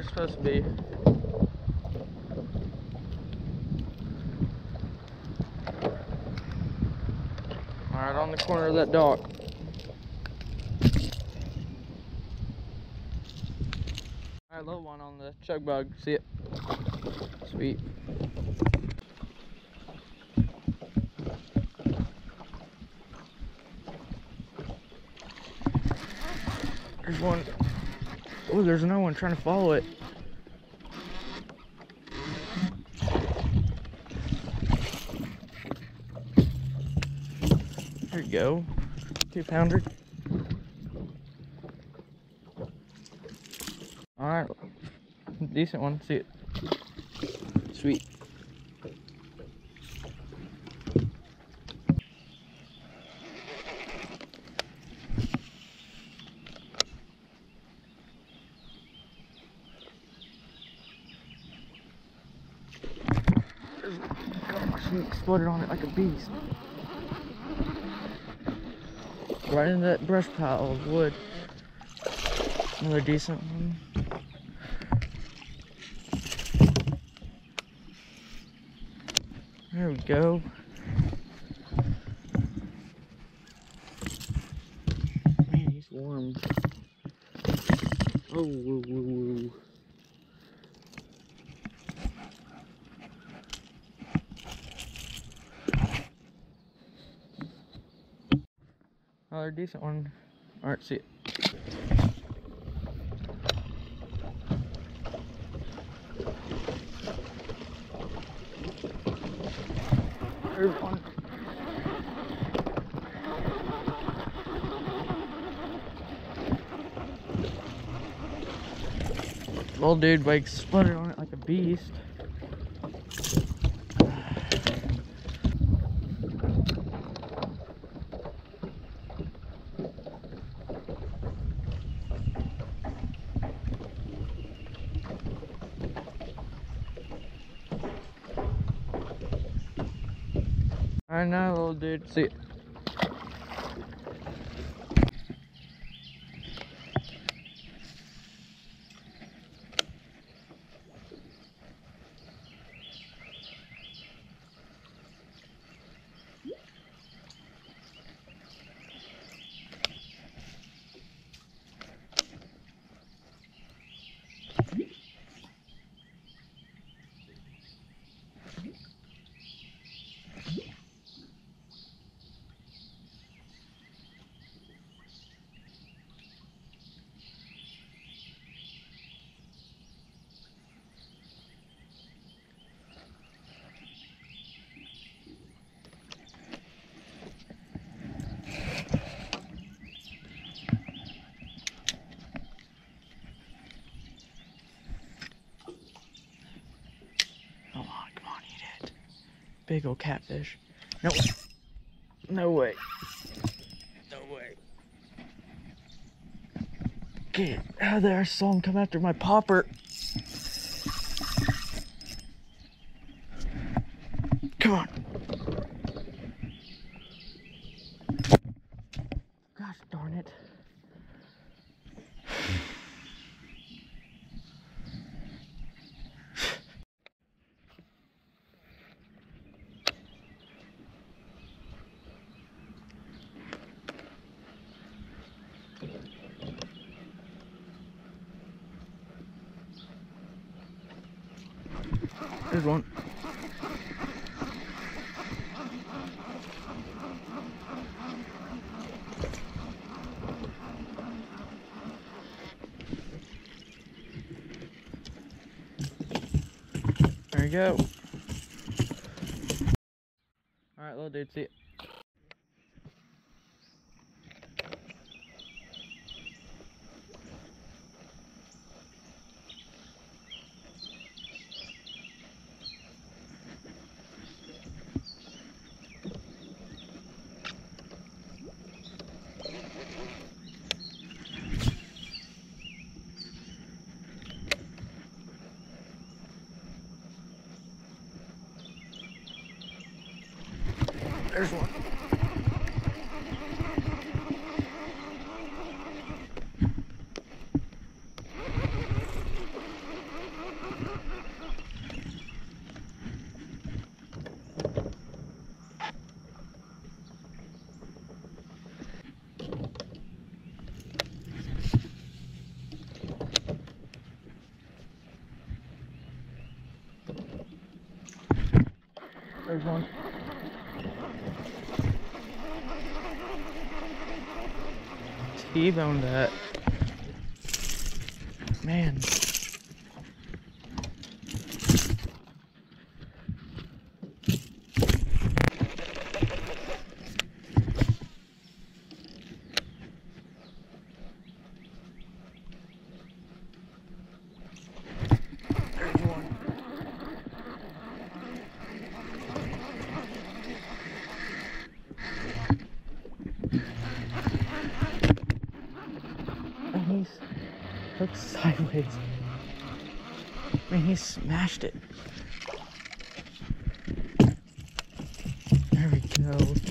it's supposed to be. Alright, on the corner of that dock. Alright, little one on the chug bug. See it? Sweet. There's one. Oh, there's another one trying to follow it. There you go. Two pounder. Alright. Decent one. See it. Sweet. Gosh, he exploded on it like a beast. Right in that brush pile of wood. Another decent one. There we go. Man, he's warm. Oh, woo, woo, woo. Another decent one. Alright, see it. There's one. Little dude like sputtered on it like a beast. I know, little dude. See Big old catfish. No, no way. No way. Get out of there. I saw him come after my popper. Come on. Gosh darn it. There's one. There you go. Alright, little dude, see it. There's one. There's one. T-boned that. Man. There's one. And he's sideways. Man, he smashed it. There we go.